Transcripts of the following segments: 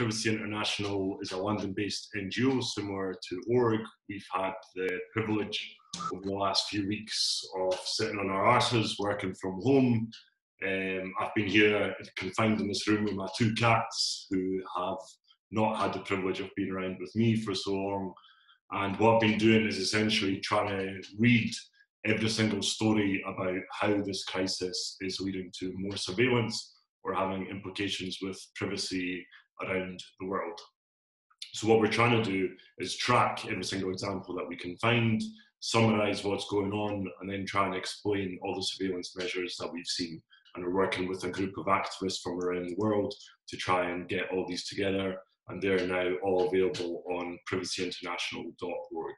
Privacy International is a London based NGO similar to ORG. We've had the privilege over the last few weeks of sitting on our arses, working from home. Um, I've been here confined in this room with my two cats who have not had the privilege of being around with me for so long. And what I've been doing is essentially trying to read every single story about how this crisis is leading to more surveillance or having implications with privacy around the world. So, what we're trying to do is track every single example that we can find, summarize what's going on, and then try and explain all the surveillance measures that we've seen. And we're working with a group of activists from around the world to try and get all these together. And they're now all available on privacyinternational.org.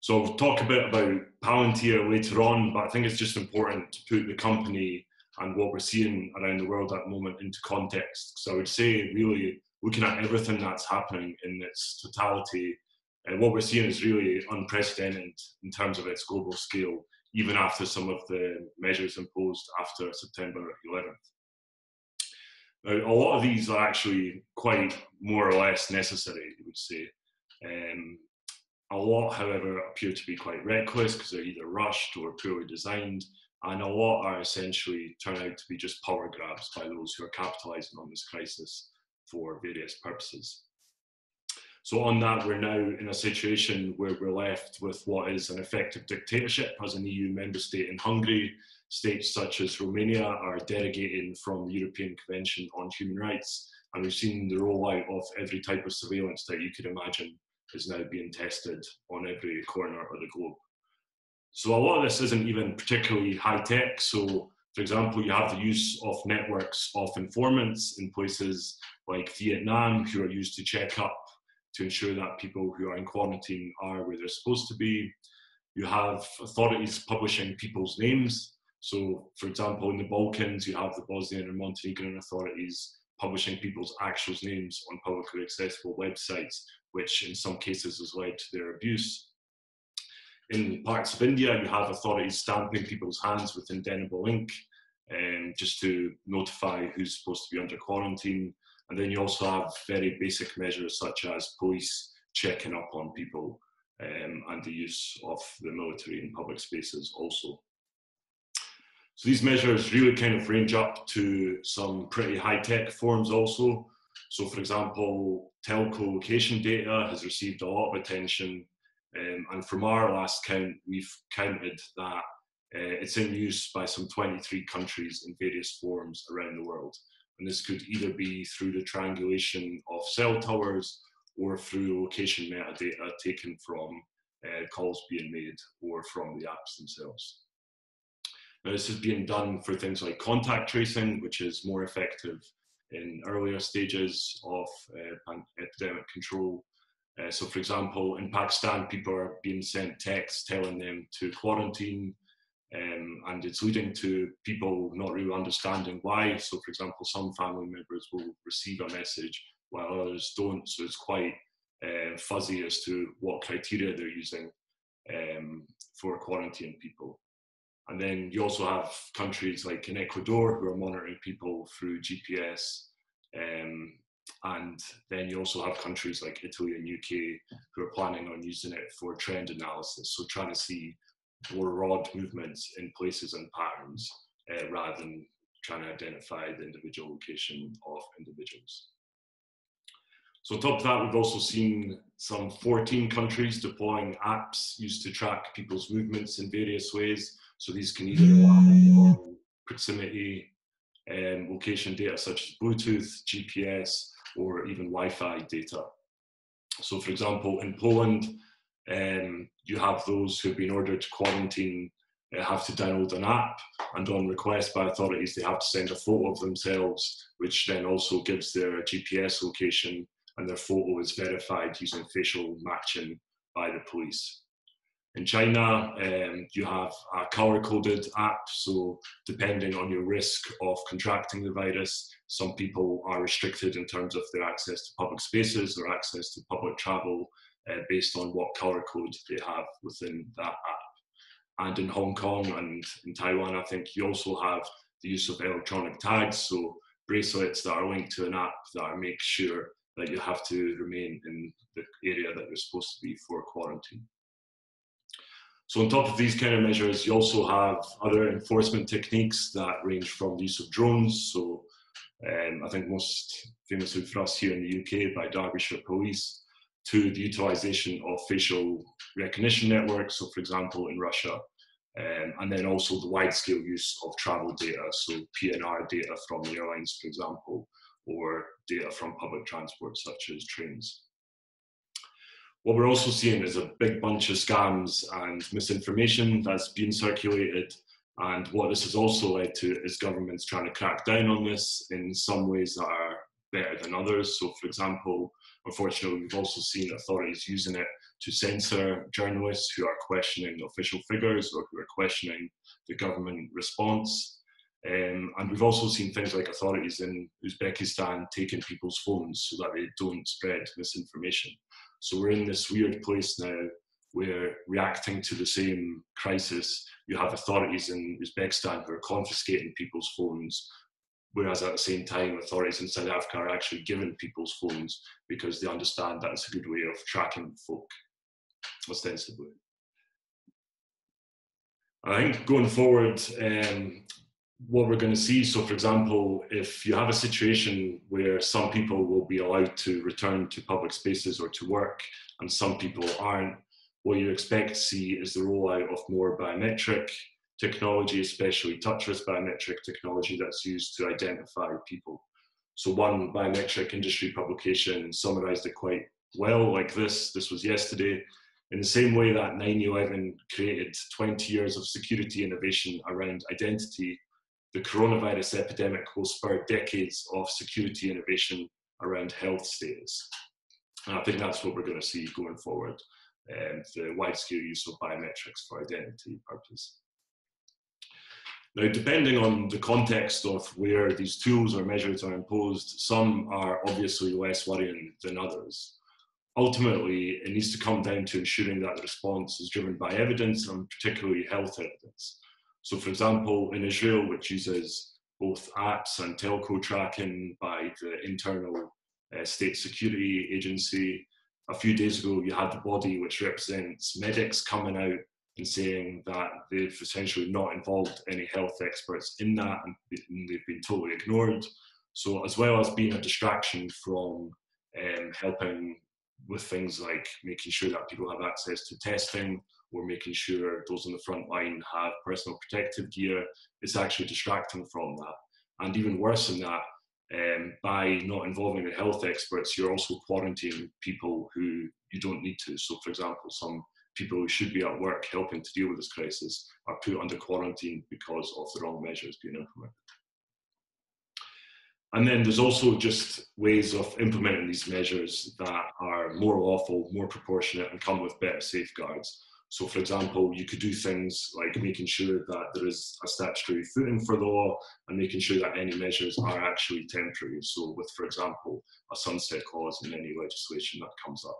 So I'll talk a bit about Palantir later on, but I think it's just important to put the company and what we're seeing around the world at the moment into context. So I would say, really, looking at everything that's happening in its totality, and uh, what we're seeing is really unprecedented in terms of its global scale, even after some of the measures imposed after September 11th. Now, a lot of these are actually quite more or less necessary, you would say. Um, a lot, however, appear to be quite reckless because they're either rushed or poorly designed, and a lot are essentially turn out to be just power grabs by those who are capitalizing on this crisis for various purposes. So, on that, we're now in a situation where we're left with what is an effective dictatorship as an EU member state in Hungary. States such as Romania are derogating from the European Convention on Human Rights, and we've seen the rollout of every type of surveillance that you could imagine is now being tested on every corner of the globe. So a lot of this isn't even particularly high tech. So, for example, you have the use of networks of informants in places like Vietnam who are used to check up to ensure that people who are in quarantine are where they're supposed to be. You have authorities publishing people's names. So, for example, in the Balkans, you have the Bosnian and Montenegrin authorities publishing people's actual names on publicly accessible websites which in some cases has led to their abuse. In parts of India, you have authorities stamping people's hands with indelible ink um, just to notify who's supposed to be under quarantine. And then you also have very basic measures such as police checking up on people um, and the use of the military in public spaces also. So these measures really kind of range up to some pretty high tech forms also. So, for example, telco location data has received a lot of attention, um, and from our last count, we've counted that uh, it's in use by some 23 countries in various forms around the world. And this could either be through the triangulation of cell towers or through location metadata taken from uh, calls being made or from the apps themselves. Now, this is being done for things like contact tracing, which is more effective in earlier stages of uh, epidemic control. Uh, so, for example, in Pakistan, people are being sent texts telling them to quarantine, um, and it's leading to people not really understanding why. So, for example, some family members will receive a message while others don't. So, it's quite uh, fuzzy as to what criteria they're using um, for quarantining people. And then you also have countries like in Ecuador who are monitoring people through GPS. Um, and then you also have countries like Italy and UK who are planning on using it for trend analysis. So trying to see broad movements in places and patterns uh, rather than trying to identify the individual location of individuals. So on top of that, we've also seen some 14 countries deploying apps used to track people's movements in various ways. So these can either rely on proximity and location data such as Bluetooth, GPS, or even Wi-Fi data. So for example, in Poland, um, you have those who've been ordered to quarantine uh, have to download an app and on request by authorities they have to send a photo of themselves which then also gives their GPS location and their photo is verified using facial matching by the police. In China, um, you have a color coded app, so depending on your risk of contracting the virus, some people are restricted in terms of their access to public spaces or access to public travel uh, based on what color code they have within that app. And in Hong Kong and in Taiwan, I think you also have the use of electronic tags, so bracelets that are linked to an app that make sure that you have to remain in the area that you're supposed to be for quarantine. So on top of these kind of measures, you also have other enforcement techniques that range from the use of drones. So um, I think most famously for us here in the UK by Derbyshire Police, to the utilization of facial recognition networks. So for example, in Russia, um, and then also the wide scale use of travel data, so PNR data from the airlines, for example, or data from public transport such as trains. What we're also seeing is a big bunch of scams and misinformation that's being circulated. And what this has also led to is governments trying to crack down on this in some ways that are better than others. So, for example, unfortunately, we've also seen authorities using it to censor journalists who are questioning official figures or who are questioning the government response. Um, and we've also seen things like authorities in Uzbekistan taking people's phones so that they don't spread misinformation. So we're in this weird place now where reacting to the same crisis, you have authorities in Uzbekistan who are confiscating people's phones, whereas at the same time, authorities in South Africa are actually giving people's phones because they understand that it's a good way of tracking folk, ostensibly. I think going forward, um, what we're going to see. So, for example, if you have a situation where some people will be allowed to return to public spaces or to work and some people aren't, what you expect to see is the rollout of more biometric technology, especially touchless biometric technology that's used to identify people. So, one biometric industry publication summarized it quite well like this. This was yesterday. In the same way that 9 11 created 20 years of security innovation around identity, the coronavirus epidemic will spur decades of security innovation around health status. And I think that's what we're going to see going forward, um, the wide-scale use of biometrics for identity purposes. Now, depending on the context of where these tools or measures are imposed, some are obviously less worrying than others. Ultimately, it needs to come down to ensuring that the response is driven by evidence and particularly health evidence. So, for example, in Israel, which uses both apps and telco tracking by the internal uh, state security agency, a few days ago you had the body which represents medics coming out and saying that they've essentially not involved any health experts in that and they've been totally ignored. So, as well as being a distraction from um, helping with things like making sure that people have access to testing, we're making sure those on the front line have personal protective gear. It's actually distracting from that. And even worse than that, um, by not involving the health experts, you're also quarantining people who you don't need to. So, for example, some people who should be at work helping to deal with this crisis are put under quarantine because of the wrong measures being implemented. And then there's also just ways of implementing these measures that are more lawful, more proportionate, and come with better safeguards. So, for example, you could do things like making sure that there is a statutory footing for the law and making sure that any measures are actually temporary. So, with, for example, a sunset clause in any legislation that comes up.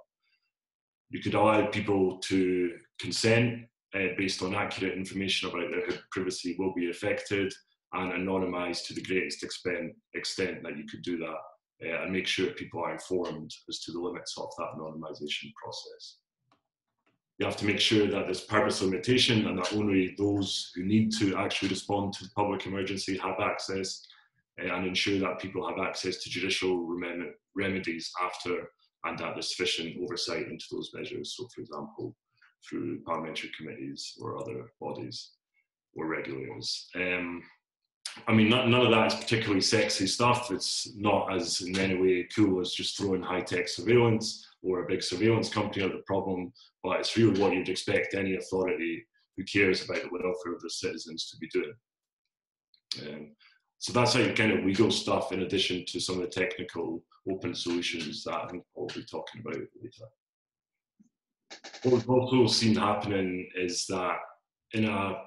You could allow people to consent uh, based on accurate information about their privacy will be affected and anonymise to the greatest extent, extent that you could do that uh, and make sure people are informed as to the limits of that anonymisation process you have to make sure that there's purpose limitation and that only those who need to actually respond to the public emergency have access uh, and ensure that people have access to judicial rem- remedies after and that there's sufficient oversight into those measures. So, for example, through parliamentary committees or other bodies or regulators. Um, I mean, not, none of that is particularly sexy stuff. It's not as in any way cool as just throwing high tech surveillance or a big surveillance company at the problem, but it's really what you'd expect any authority who cares about the welfare of their citizens to be doing. Um, so that's like kind of legal stuff in addition to some of the technical open solutions that I think I'll be talking about later. What we've also seen happening is that in a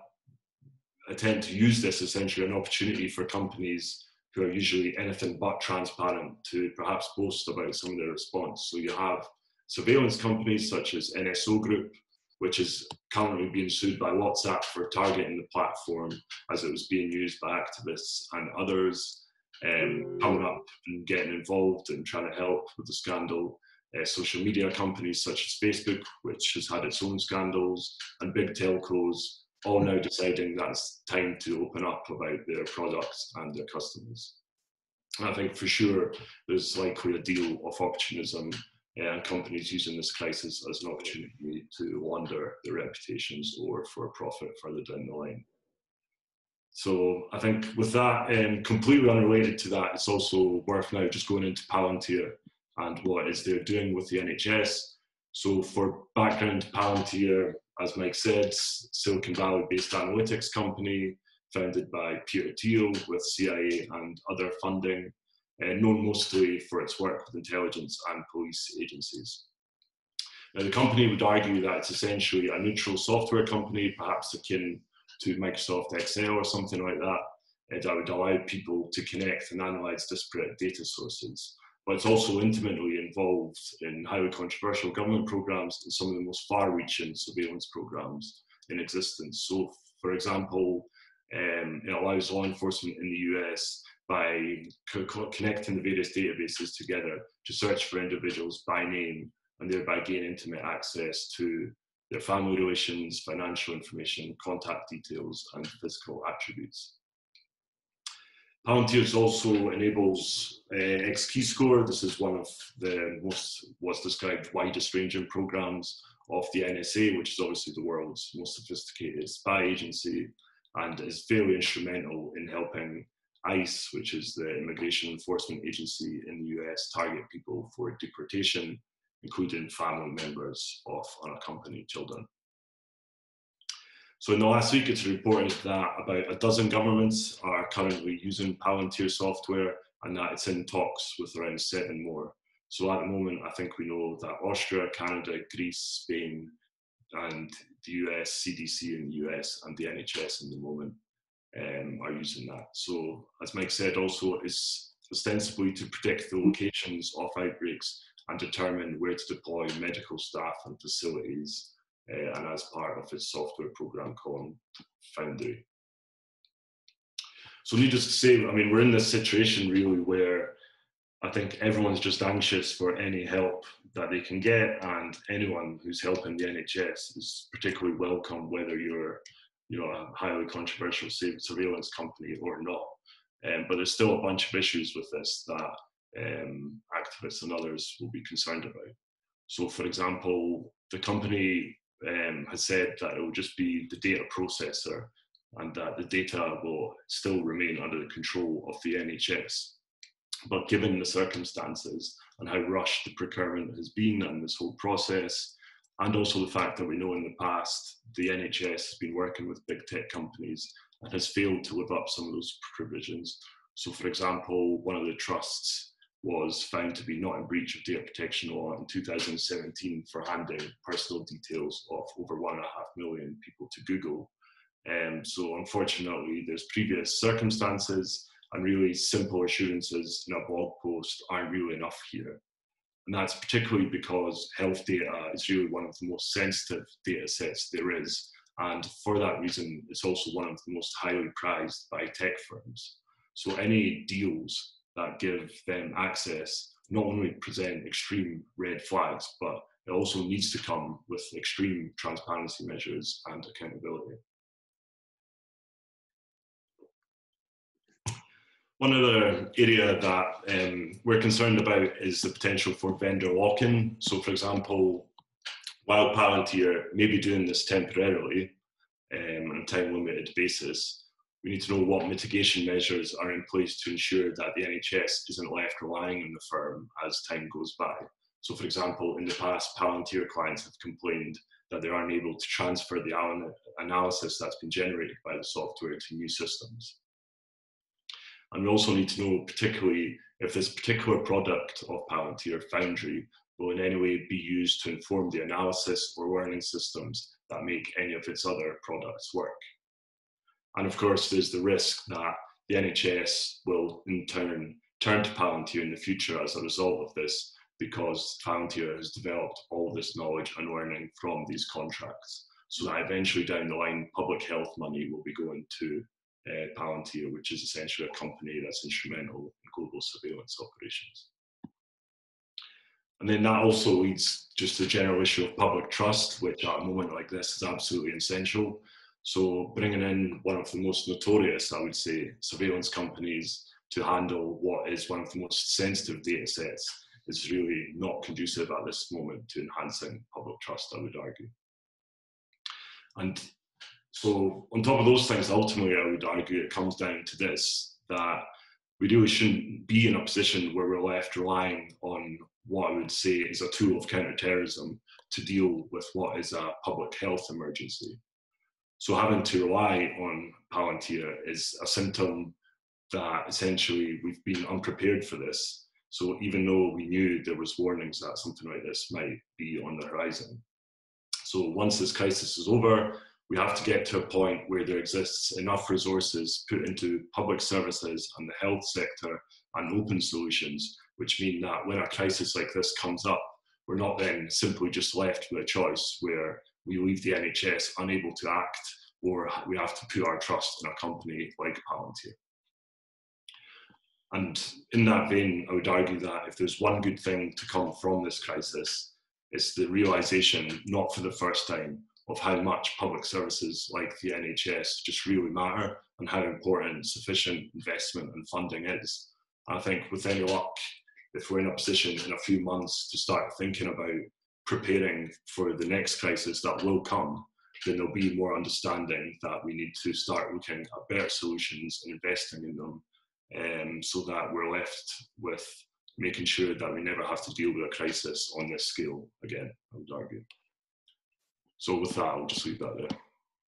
attempt to use this essentially an opportunity for companies who are usually anything but transparent to perhaps boast about some of their response. So you have surveillance companies such as NSO Group, which is currently being sued by WhatsApp for targeting the platform as it was being used by activists and others. um, coming up and getting involved and trying to help with the scandal. Uh, social media companies such as Facebook, which has had its own scandals, and big telcos, all now deciding that it's time to open up about their products and their customers. And I think for sure there's likely a deal of opportunism uh, and companies using this crisis as an opportunity to launder their reputations or for profit further down the line. So I think with that, um, completely unrelated to that, it's also worth now just going into Palantir and what is they're doing with the NHS. So for background, Palantir, as Mike said, Silicon Valley-based analytics company founded by Peter Thiel with CIA and other funding, uh, known mostly for its work with intelligence and police agencies. Now, the company would argue that it's essentially a neutral software company, perhaps akin to Microsoft Excel or something like that, uh, that would allow people to connect and analyze disparate data sources. But it's also intimately involved in highly controversial government programs and some of the most far reaching surveillance programs in existence. So, for example, um, it allows law enforcement in the US by co connecting the various databases together to search for individuals by name and thereby gain intimate access to their family relations, financial information, contact details, and physical attributes. Palantir also enables uh, XKeyscore. This is one of the most, what's described, widest ranging programs of the NSA, which is obviously the world's most sophisticated spy agency and is very instrumental in helping ICE, which is the immigration enforcement agency in the US, target people for deportation including family members of unaccompanied children. So in the last week, it's reported that about a dozen governments are currently using Palantir software and that it's in talks with around seven more. So at the moment, I think we know that Austria, Canada, Greece, Spain, and the US, CDC in the US, and the NHS in the moment um, are using that. So as Mike said, also it's ostensibly to predict the locations of outbreaks and determine where to deploy medical staff and facilities, uh, and as part of its software program called Foundry. So needless to say, I mean, we're in this situation really where I think everyone's just anxious for any help that they can get, and anyone who's helping the NHS is particularly welcome, whether you're, you know, a highly controversial surveillance company or not. Um, but there's still a bunch of issues with this that um, activists and others will be concerned about. So, for example, the company um, has said that it will just be the data processor and that the data will still remain under the control of the NHS. But given the circumstances and how rushed the procurement has been and this whole process, and also the fact that we know in the past the NHS has been working with big tech companies and has failed to live up some of those provisions. So, for example, one of the trusts was found to be not in breach of data protection law in 2017 for handing personal details of over one and a half million people to Google. Um, so unfortunately, there's previous circumstances and really simple assurances in a blog post aren't really enough here. And that's particularly because health data is really one of the most sensitive data sets there is. And for that reason, it's also one of the most highly prized by tech firms. So any deals that give them access not only present extreme red flags, but it also needs to come with extreme transparency measures and accountability. One other area that um, we're concerned about is the potential for vendor lock-in. So for example, while Palantir may be doing this temporarily um, on a time limited basis, we need to know what mitigation measures are in place to ensure that the NHS isn't left relying on the firm as time goes by. So, for example, in the past, Palantir clients have complained that they aren't able to transfer the analysis that's been generated by the software to new systems. And we also need to know, particularly, if this particular product of Palantir Foundry will in any way be used to inform the analysis or learning systems that make any of its other products work. And of course, there's the risk that the NHS will in turn turn to Palantir in the future as a result of this, because Palantir has developed all this knowledge and learning from these contracts. So that eventually down the line, public health money will be going to uh, Palantir, which is essentially a company that's instrumental in global surveillance operations. And then that also leads just to the general issue of public trust, which at a moment like this is absolutely essential. So bringing in one of the most notorious, I would say, surveillance companies to handle what is one of the most sensitive data sets is really not conducive at this moment to enhancing public trust, I would argue. And so on top of those things, ultimately, I would argue it comes down to this, that we really shouldn't be in a position where we're left relying on what I would say is a tool of counterterrorism to deal with what is a public health emergency. So having to rely on Palantir is a symptom that essentially we've been unprepared for this. So even though we knew there was warnings that something like this might be on the horizon. So once this crisis is over, we have to get to a point where there exists enough resources put into public services and the health sector and open solutions, which mean that when a crisis like this comes up, we're not then simply just left with a choice where we leave the NHS unable to act or we have to put our trust in a company like Palantir. And in that vein, I would argue that if there's one good thing to come from this crisis, it's the realization, not for the first time, of how much public services like the NHS just really matter and how important sufficient investment and funding is. I think with any luck, if we're in a position in a few months to start thinking about preparing for the next crisis that will come, then there'll be more understanding that we need to start looking at better solutions and investing in them um, so that we're left with making sure that we never have to deal with a crisis on this scale again, I would argue. So with that, I'll just leave that there.